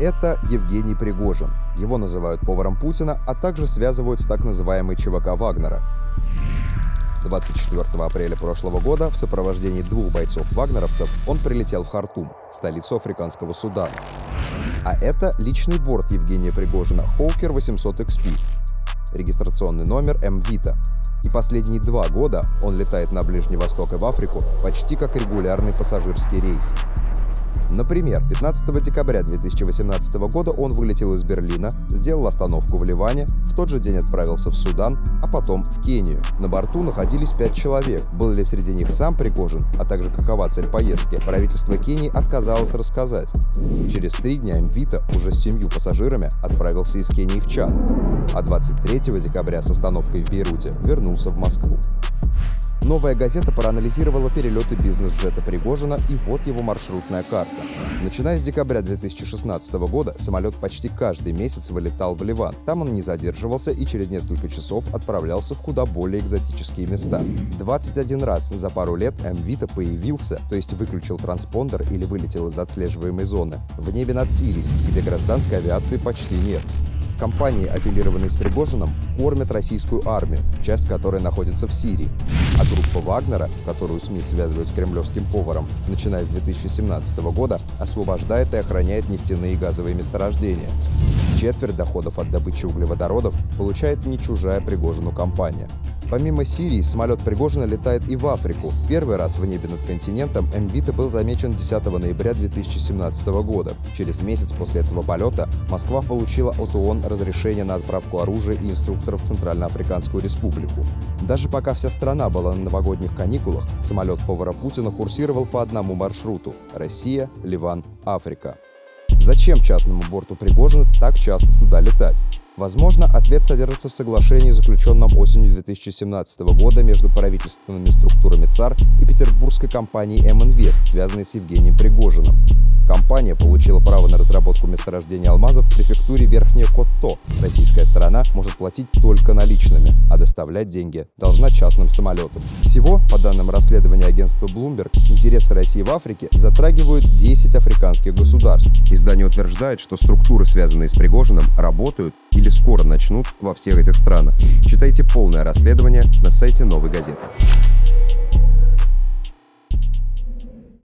Это Евгений Пригожин. Его называют поваром Путина, а также связывают с так называемой ЧВК Вагнера. 24 апреля прошлого года в сопровождении двух бойцов-вагнеровцев он прилетел в Хартум, столицу африканского Судана. А это личный борт Евгения Пригожина Hawker 800 XP, регистрационный номер МВИТА. И последние два года он летает на Ближний Восток и в Африку почти как регулярный пассажирский рейс. Например, 15 декабря 2018 года он вылетел из Берлина, сделал остановку в Ливане, в тот же день отправился в Судан, а потом в Кению. На борту находились пять человек. Был ли среди них сам Пригожин, а также какова цель поездки, правительство Кении отказалось рассказать. Через три дня Мвита уже с семью пассажирами отправился из Кении в Чад, а 23 декабря с остановкой в Бейруте вернулся в Москву. Новая газета проанализировала перелеты бизнес-джета Пригожина и вот его маршрутная карта. Начиная с декабря 2016 года самолет почти каждый месяц вылетал в Ливан. Там он не задерживался и через несколько часов отправлялся в куда более экзотические места. 21 раз за пару лет Мвита появился, то есть выключил транспондер или вылетел из отслеживаемой зоны, в небе над Сирией, где гражданской авиации почти нет. Компании, аффилированные с Пригожином, кормят российскую армию, часть которой находится в Сирии. А группа Вагнера, которую СМИ связывают с кремлевским поваром, начиная с 2017 года, освобождает и охраняет нефтяные и газовые месторождения. Четверть доходов от добычи углеводородов получает не чужая Пригожину компания. Помимо Сирии, самолет Пригожина летает и в Африку. Первый раз в небе над континентом Мвита был замечен 10 ноября 2017 года. Через месяц после этого полета Москва получила от ООН разрешение на отправку оружия и инструкторов в Центральноафриканскую республику. Даже пока вся страна была на новогодних каникулах, самолет повара Путина курсировал по одному маршруту – Россия, Ливан, Африка. Зачем частному борту Пригожина так часто туда летать? Возможно, ответ содержится в соглашении, заключенном осенью 2017 года между правительственными структурами ЦАР и петербургской компанией «М-Инвест», связанной с Евгением Пригожиным. Компания получила право на разработку месторождения алмазов в префектуре Верхнее Котто. Российская сторона может платить только наличными, а доставлять деньги должна частным самолетом. Всего, по данным расследования агентства Bloomberg, интересы России в Африке затрагивают 10 африканских государств. Издание утверждает, что структуры, связанные с Пригожиным, работают или скоро начнут во всех этих странах. Читайте полное расследование на сайте «Новой газеты».